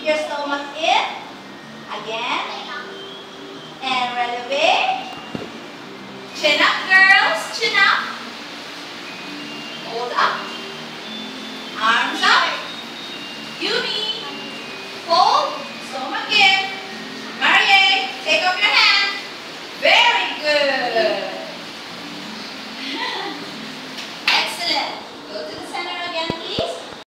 Keep your stomach in. Again. And right away. Chin up, girls. Chin up. Hold up.